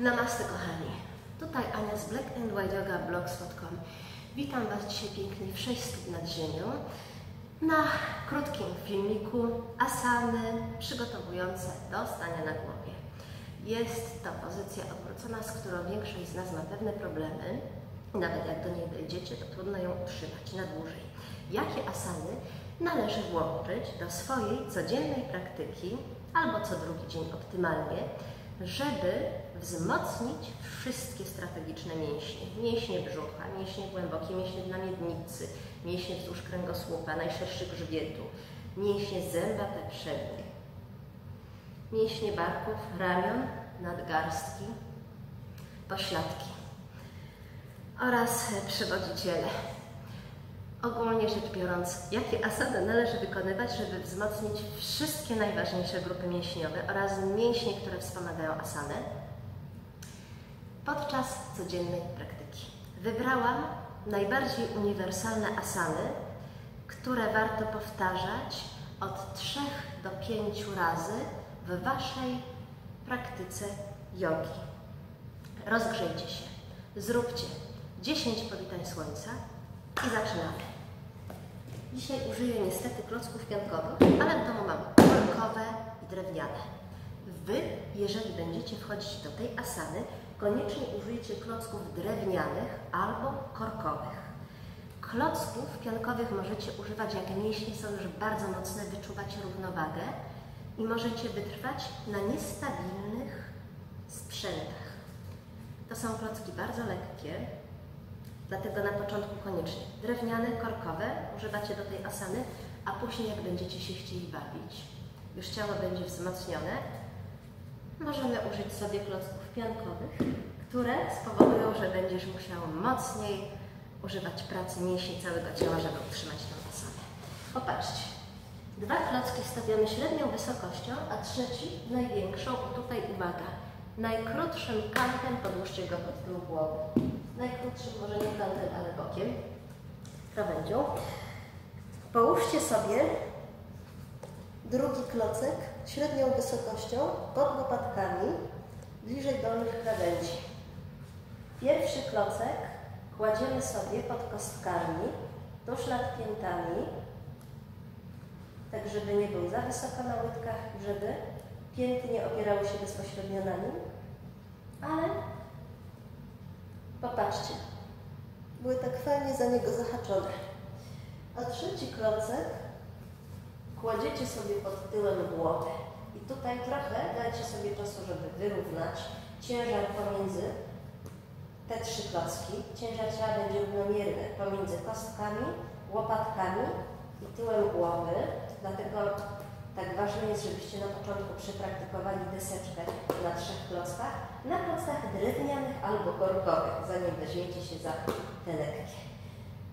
Namaste kochani, tutaj Ania z Black and White Yoga Blogs.com. Witam Was dzisiaj pięknie w 6 stóp nad ziemią na krótkim filmiku asany przygotowujące do stania na głowie. Jest to pozycja obrócona, z którą większość z nas ma pewne problemy. Nawet jak do niej dojdziecie, to trudno ją utrzymać na dłużej. Jakie asany należy włączyć do swojej codziennej praktyki albo co drugi dzień optymalnie, żeby wzmocnić wszystkie strategiczne mięśnie. Mięśnie brzucha, mięśnie głębokie, mięśnie dna miednicy, mięśnie wzdłuż kręgosłupa, najszerszy grzbietu, mięśnie zęba te przednie, mięśnie barków, ramion, nadgarstki, pośladki oraz przewodziciele. Ogólnie rzecz biorąc, jakie asany należy wykonywać, żeby wzmocnić wszystkie najważniejsze grupy mięśniowe oraz mięśnie, które wspomagają asanę podczas codziennej praktyki. Wybrałam najbardziej uniwersalne asany, które warto powtarzać od 3 do 5 razy w Waszej praktyce jogi. Rozgrzejcie się, zróbcie 10 powitań słońca i zaczynamy. Dzisiaj użyję niestety klocków piankowych, ale w domu mam korkowe i drewniane. Wy, jeżeli będziecie wchodzić do tej asany, koniecznie użyjcie klocków drewnianych albo korkowych. Klocków piankowych możecie używać, jak mięśnie są już bardzo mocne, wyczuwacie równowagę i możecie wytrwać na niestabilnych sprzętach. To są klocki bardzo lekkie, Dlatego na początku koniecznie drewniane, korkowe używacie do tej asany, a później jak będziecie się chcieli bawić, już ciało będzie wzmocnione, możemy użyć sobie klocków piankowych, które spowodują, że będziesz musiał mocniej używać pracy mięśni całego ciała, żeby utrzymać tę asanę. Popatrzcie. Dwa klocki stawiamy średnią wysokością, a trzeci największą, tutaj uwaga, najkrótszym kantem podłóżcie go pod tył głowy najkrótszym, może nie kantem, ale bokiem, krawędzią. Połóżcie sobie drugi klocek średnią wysokością pod łopatkami, bliżej dolnych krawędzi. Pierwszy klocek kładziemy sobie pod kostkami, tuż nad piętami, tak żeby nie był za wysoko na łydkach żeby pięty nie opierały się bezpośrednio na nim, ale Popatrzcie, były tak fajnie za niego zahaczone. A trzeci klocek kładziecie sobie pod tyłem głowy. Tutaj trochę dajcie sobie czasu, żeby wyrównać ciężar pomiędzy te trzy klocki. Ciężar ciała będzie równomierny pomiędzy kostkami, łopatkami i tyłem głowy. Dlatego tak ważne jest, żebyście na początku przepraktykowali deseczkę na trzech klockach, na klockach drewnianych albo korkowych, zanim weźmiecie się za te lekkie.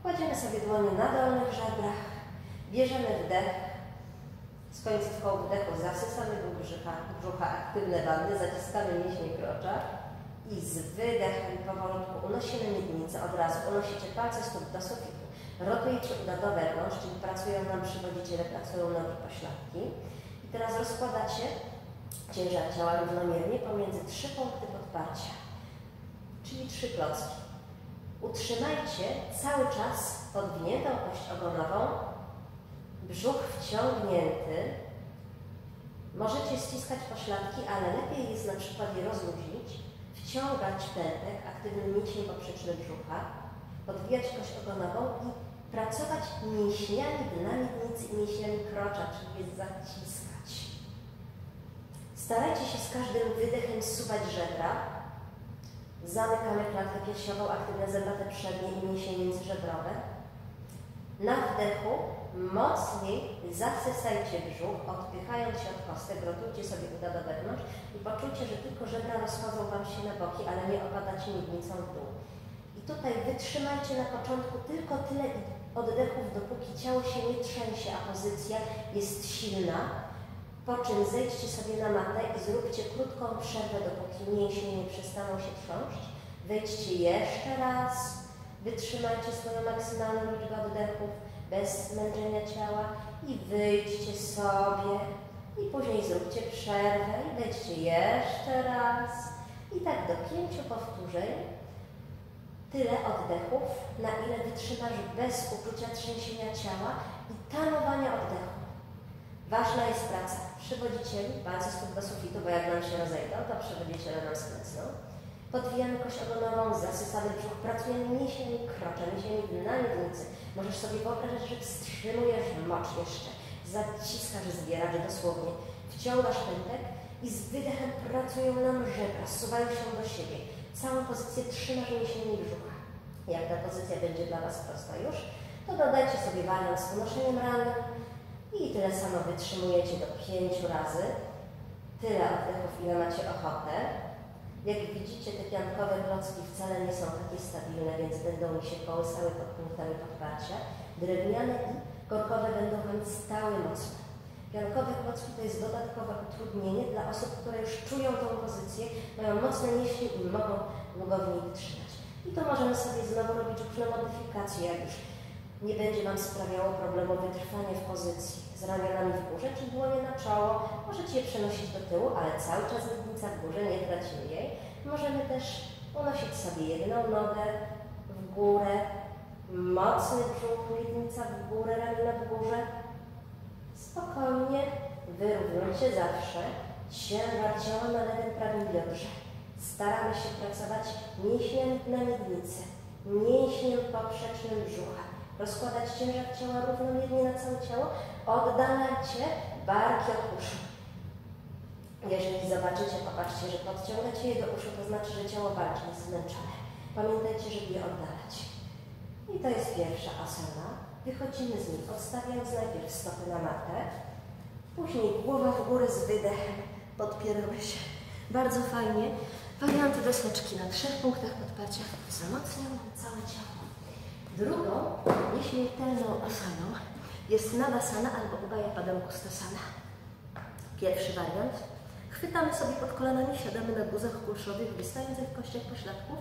Kładziemy sobie dłonie na dolnych żebrach, bierzemy wdech, z końcówką wdechu zasysamy brzucha, brzucha aktywne bandy, zaciskamy mięśnie krocza i z wydechem powolutku unosimy miednicę od razu, unosicie palce stóp do sufitu. Rotujecie uda do wewnątrz, czyli pracują nam przywodziciele, pracują nogi pośladki. I teraz rozkładacie ciężar ciała równomiernie pomiędzy trzy punkty podparcia, czyli trzy klocki. Utrzymajcie cały czas podwiniętą kość ogonową, brzuch wciągnięty. Możecie ściskać pośladki, ale lepiej jest na przykład je rozluźnić, wciągać pętek, aktywny mięsień poprzeczny brzucha, podwijać kość ogonową i pracować mięśniami dna miednicy i mięśniami krocza, czyli je zaciskać. Starajcie się z każdym wydechem zsuwać żebra. Zamykamy klatkę piersiową, aktywne zębate przednie i mięśnie międzyżebrowe. Na wdechu mocniej zasysajcie brzuch, odpychając się od kostek, rotujcie sobie uda do wewnątrz i poczujcie, że tylko żebra rozchodzą Wam się na boki, ale nie opadacie miednicą w dół. I tutaj wytrzymajcie na początku tylko tyle oddechów, dopóki ciało się nie trzęsie, a pozycja jest silna, po czym zejdźcie sobie na matę i zróbcie krótką przerwę, dopóki mięśnie nie przestaną się trząść. Wejdźcie jeszcze raz, wytrzymajcie swoją maksymalną liczbę oddechów bez zmęczenia ciała i wyjdźcie sobie i później zróbcie przerwę i wejdźcie jeszcze raz I tak do pięciu powtórzeń, tyle oddechów, na ile wytrzymasz bez uczucia trzęsienia ciała i tamowania oddechu. Ważna jest praca przywodzicieli, palce stóp do sufitu, bo jak nam się rozejdą, to przywodziciele nam sklecą. Podwijamy kość ogonową, zasysamy brzuch, pracujemy mięśniami krocza, mięśniami dna miednicy. Możesz sobie wyobrazić, że wstrzymujesz mocz jeszcze, zaciskasz zbieracz dosłownie, wciągasz pętek i z wydechem pracują nam żebra, zsuwają się do siebie. Całą pozycję trzymasz mięśniami brzucha. Jak ta pozycja będzie dla Was prosta już, to dodajcie sobie wariant z unoszeniem ramion i tyle samo wytrzymujecie do pięciu razy. Tyle oddechów, ile macie ochotę. Jak widzicie, te piankowe klocki wcale nie są takie stabilne, więc będą mi się kołysały pod punktami podparcia. Drewniane i korkowe będą Wam stały mocno. Piankowe klocki to jest dodatkowe utrudnienie dla osób, które już czują tą pozycję, mają mocne mięśnie i mogą długo w niej wytrzymać. I to możemy sobie znowu robić różne modyfikacje, jak już nie będzie Wam sprawiało problemu wytrwanie w pozycji z ramionami w górze czy dłonie na czoło. Możecie je przenosić do tyłu, ale cały czas miednica w górze, nie tracimy jej. Możemy też unosić sobie jedną nogę w górę, mocny brzuch, miednica w górę, ramiona w górze. Spokojnie wyrównujcie zawsze ciężar ciała na lewym prawym biodrze. Staramy się pracować mięśniem na miednicy, mięśniem poprzecznym brzucha rozkładać ciężar ciała równomiernie na całe ciało, oddalacie barki od uszu. Jeżeli zobaczycie, popatrzcie, że podciągacie je do uszu, to znaczy, że ciało barki jest zmęczone. Pamiętajcie, żeby je oddalać. I to jest pierwsza asana. Wychodzimy z niej, odstawiając najpierw stopy na matę, później głowa w górę z wydechem, podpieramy się. Bardzo fajnie. Warianty deseczki na trzech punktach podparcia wzmacniają całe ciało. Drugą nieśmiertelną asaną jest Navasana albo Ubaya Padangustasana. Pierwszy wariant. Chwytamy sobie pod kolanami, siadamy na guzach kulszowych wystających w kościach pośladków.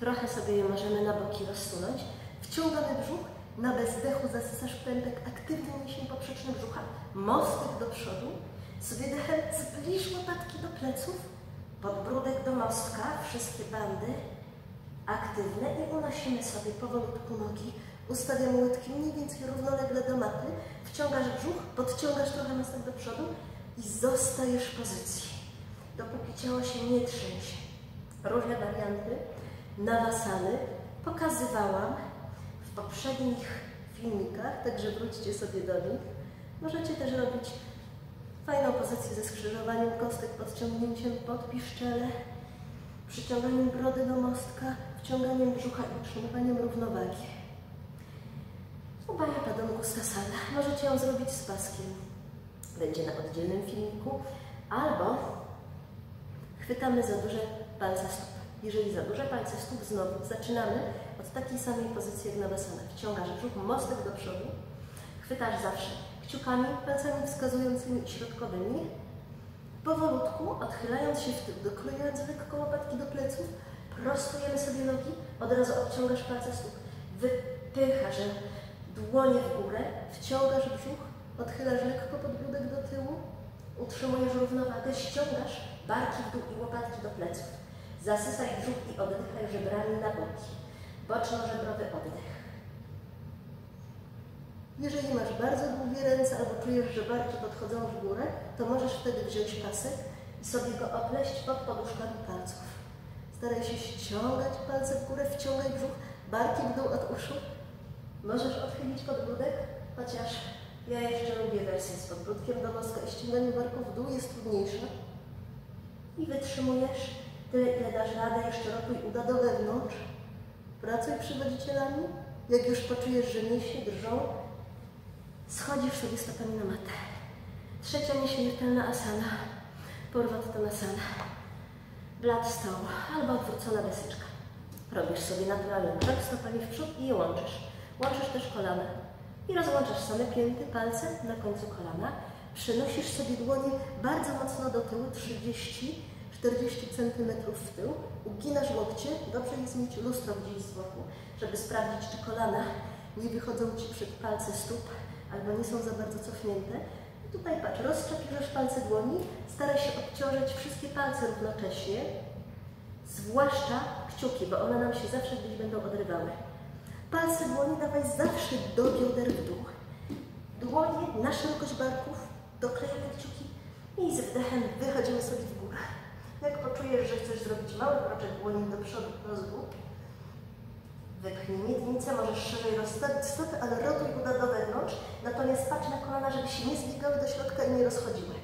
Trochę sobie je możemy na boki rozsunąć. Wciągamy brzuch, na bezdechu zasysasz pępek aktywnym mięśniem poprzecznym brzucha, mostek do przodu. Z wydechem zbliż łopatki do pleców, podbródek do mostka, wszystkie bandy aktywne i unosimy sobie powolutku nogi. Ustawiamy łydki mniej więcej równolegle do maty. Wciągasz brzuch, podciągasz trochę nosek do przodu i zostajesz w pozycji. Dopóki ciało się nie trzęsie. Różne warianty nawasany pokazywałam w poprzednich filmikach, także wróćcie sobie do nich. Możecie też robić fajną pozycję ze skrzyżowaniem kostek, podciągnięciem pod piszczele, przyciąganiem brody do mostka, wciąganiem brzucha i utrzymywaniem równowagi. Ubaja Padangustasana. Możecie ją zrobić z paskiem. Będzie na oddzielnym filmiku. Albo chwytamy za duże palce stóp. Jeżeli za duże palce stóp, znowu zaczynamy od takiej samej pozycji jak na basenach. Wciągasz brzuch, mostek do przodu. Chwytasz zawsze kciukami, palcami wskazującymi i środkowymi. Powolutku, odchylając się w tył, doklejując lekko łopatki do pleców, Prostujemy sobie nogi, od razu odciągasz palce stóp, wypychasz dłonie w górę, wciągasz brzuch, odchylasz lekko podbródek do tyłu, utrzymujesz równowagę, ściągasz barki w dół i łopatki do pleców. Zasysaj brzuch i oddychaj żebrami na boki. Boczno-żebrowy oddech. Jeżeli masz bardzo długie ręce albo czujesz, że barki podchodzą w górę, to możesz wtedy wziąć pasek i sobie go opleść pod poduszkami palców. Staraj się ściągać palce w górę, wciągaj brzuch, barki w dół od uszu. Możesz odchylić podbródek, chociaż ja jeszcze lubię wersję z podbródkiem do noska i ściąganie barków w dół jest trudniejsze. I wytrzymujesz tyle, ile dasz radę, jeszcze rotuj uda do wewnątrz. Pracuj przywodzicielami. Jak już poczujesz, że mięśnie drżą, schodzisz sobie stopami na matę. Trzecia nieśmiertelna asana, Purvattanasana blat stołu albo odwrócona deseczka. Robisz sobie naturalny brzeg stopami w przód i je łączysz. Łączysz też kolana i rozłączasz same pięty, palce na końcu kolana. Przenosisz sobie dłonie bardzo mocno do tyłu, 30-40 cm w tył. Uginasz łokcie, dobrze jest mieć lustro gdzieś z boku, żeby sprawdzić, czy kolana nie wychodzą Ci przed palce stóp albo nie są za bardzo cofnięte. Tutaj patrz, rozczepisz palce dłoni, staraj się obciążać wszystkie palce równocześnie. zwłaszcza kciuki, bo one nam się zawsze gdzieś będą odrywały. Palce dłoni dawaj zawsze do bioder w dół. Dłonie na szerokość barków, doklejamy kciuki i z wdechem wychodzimy sobie w górę. Jak poczujesz, że chcesz zrobić mały kroczek dłoni do przodu, rozgób, wypchnij miednicę, możesz szerzej rozstawić stopy, ale rotuj uda do wewnątrz, natomiast patrz na kolana, żeby się nie zbiegały do środka i nie rozchodziły.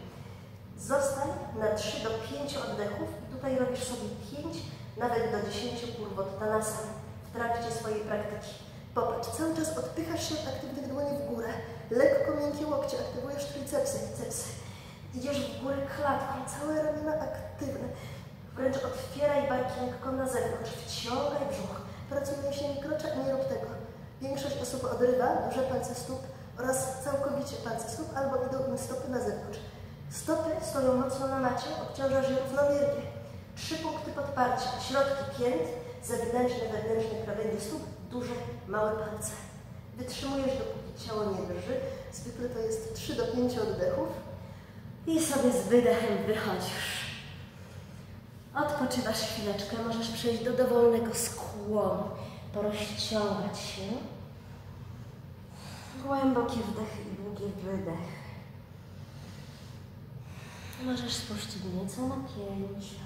Zostań na 3 do 5 oddechów i tutaj robisz sobie 5, nawet do 10 purwottanasana w trakcie swojej praktyki. Popatrz, cały czas odpychasz się od aktywnych dłoni w górę. Lekko miękkie łokcie, aktywujesz tricepsy, bicepsy. Idziesz w górę klatką, całe ramiona aktywne. Wręcz otwieraj barki lekko na zewnątrz, wciągaj brzuch. Pracuj mięśniami krocza i nie rób tego. Większość osób odrywa duże palce stóp oraz całkowicie palce stóp albo idą im stopy na zewnątrz. Stopy stoją mocno na macie, obciążasz je równomiernie. Trzy punkty podparcia, środki pięt, zewnętrzne, wewnętrzne krawędzie stóp, duże, małe palce. Wytrzymujesz dopóki ciało nie drży. Zwykle to jest 3 do 5 oddechów. I sobie z wydechem wychodzisz. Odpoczywasz chwileczkę, możesz przejść do dowolnego skłonu, porozciągać się. Głębokie wdechy i długie wydech. Możesz spuścić nieco napięcia.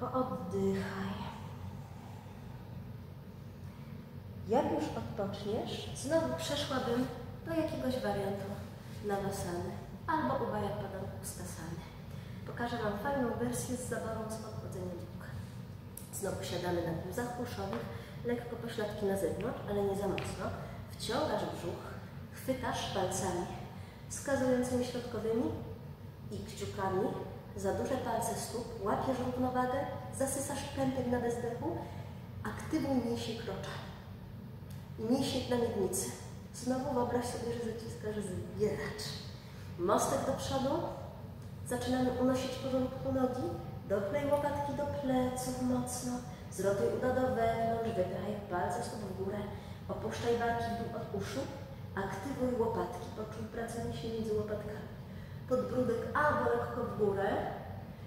Pooddychaj. Jak już odpoczniesz, znowu przeszłabym do jakiegoś wariantu nawasany albo ubajapadam ustasany. Pokażę Wam fajną wersję z zabawą z podchodzeniem nóg. Znowu siadamy na puzach uszowych, lekko pośladki na zewnątrz, ale nie za mocno. Wciągasz brzuch, chwytasz palcami wskazującymi środkowymi i kciukami za duże palce stóp, łapiesz równowagę, zasysasz pępek na bezdechu, aktywuj mięśnie krocza i mięśnie na miednicy. Znowu wyobraź sobie, że zaciskasz zbieracz. Mostek do przodu, zaczynamy unosić porządku nogi, doklej łopatki do pleców mocno, zrotuj uda do wewnątrz, wypychaj palce stóp w górę, opuszczaj barki od uszu, aktywuj łopatki, poczuj pracę się między łopatkami. Podbródek albo lekko w górę.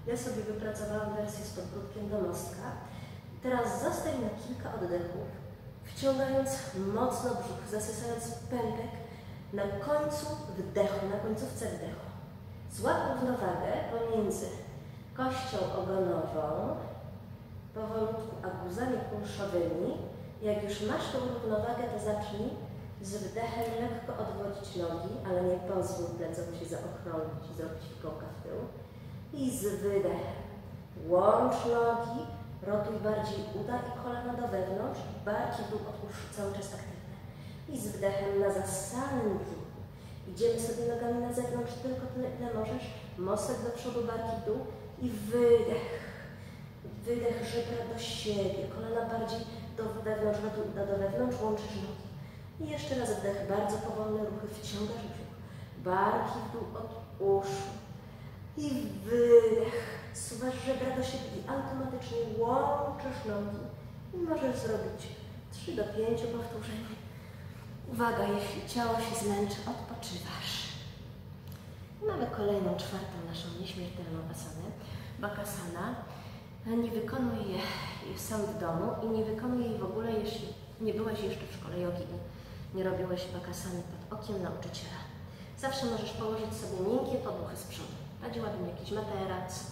Ja sobie wypracowałam wersję z podbródkiem do mostka. Teraz zostań na kilka oddechów, wciągając mocno brzuch, zasysając pępek na końcu wdechu, na końcówce wdechu. Złap równowagę pomiędzy kością ogonową, powolutku, a guzami kulszowymi. Jak już masz tą równowagę, to zacznij z wdechem lekko odwodzić nogi, ale nie pozwól plecom się zaokrąglić i zrobić fikołka w tył. I z wydechem łącz nogi, rotuj bardziej uda i kolana do wewnątrz, barki dół od uszu cały czas aktywne. I z wdechem na zasanym. Idziemy sobie nogami na zewnątrz tylko tyle, ile możesz. Mostek do przodu, barki dół i wydech. Wydech żebra do siebie, kolana bardziej do wewnątrz, uda do wewnątrz, łączysz nogi. I jeszcze raz wdech, bardzo powolne ruchy, wciągasz brzuch, barki w dół od uszu. I wydech, suwasz żebra do siebie i automatycznie łączysz nogi. I możesz zrobić 3 do 5 powtórzeń. Uwaga, jeśli ciało się zmęczy, odpoczywasz. I mamy kolejną, czwartą naszą nieśmiertelną asanę, bakasana. Nie wykonuj jej sam w domu i nie wykonuj jej w ogóle, jeśli nie byłeś jeszcze w szkole jogi nie robiłeś bakasany pod okiem nauczyciela. Zawsze możesz położyć sobie miękkie podmuchy z przodu. Radziłabym jakiś materac,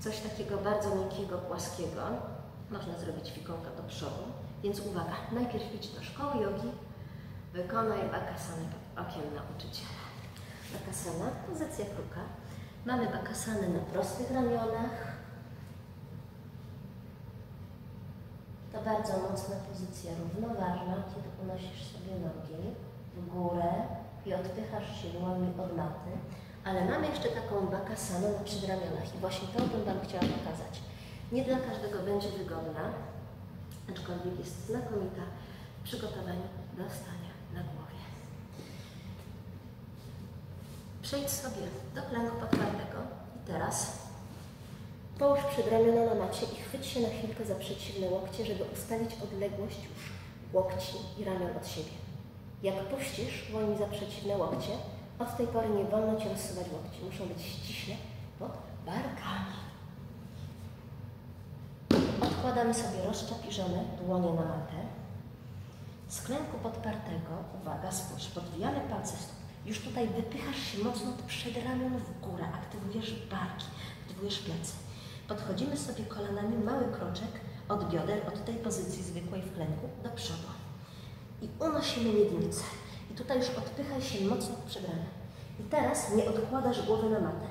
coś takiego bardzo miękkiego, płaskiego. Można zrobić fikołka do przodu. Więc uwaga, najpierw idź do szkoły jogi, wykonaj bakasany pod okiem nauczyciela. Bakasana, pozycja kruka. Mamy bakasany na prostych ramionach, To bardzo mocna pozycja równoważna, kiedy unosisz sobie nogi w górę i odpychasz się dłońmi od maty. Ale mamy jeszcze taką bakasanę na przedramionach i właśnie to bym Wam chciała pokazać. Nie dla każdego będzie wygodna, aczkolwiek jest znakomita w przygotowaniu do stania na głowie. Przejdź sobie do klęku podwartego i teraz Połóż przedramiona na macie i chwyć się na chwilkę za przeciwne łokcie, żeby ustalić odległość już łokci i ramion od siebie. Jak puścisz dłoń za przeciwne łokcie, od tej pory nie wolno Ci rozsuwać łokci. Muszą być ściśle pod barkami. Nakładamy sobie rozczapiżone dłonie na matę. Z klęku podpartego, uwaga, spójrz, podwijamy palce stóp. Już tutaj wypychasz się mocno od przedramion w górę, aktywujesz barki, aktywujesz plecy. Podchodzimy sobie kolanami mały kroczek od bioder, od tej pozycji zwykłej w klęku do przodu. I unosimy miednicę. I tutaj już odpychaj się mocno od przedramion. I teraz nie odkładasz głowy na matę.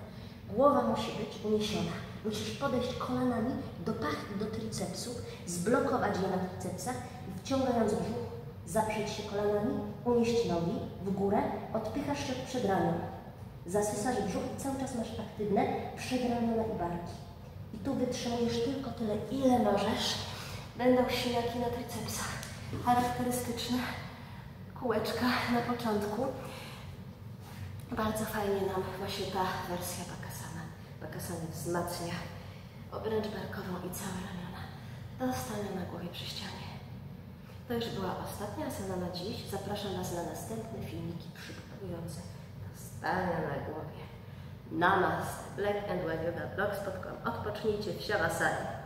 Głowa musi być uniesiona. Musisz podejść kolanami do pach do tricepsów, zblokować je na tricepsach i wciągając brzuch, zaprzeć się kolanami, unieść nogi w górę, odpychasz się od przedramion. Zasysasz brzuch i cały czas masz aktywne przedramiona i barki. I tu wytrzymujesz tylko tyle, ile możesz. Będą siniaki na tricepsach. Charakterystyczne kółeczka na początku. Bardzo fajnie nam właśnie ta wersja Bakasana. Bakasany wzmacnia obręcz barkową i całe ramiona. Do stania na głowie przy ścianie. To już była ostatnia asana na dziś. Zapraszam Was na następne filmiki przygotowujące do stania na głowie. Namaste. Black and. Odpocznijcie w Shavasana.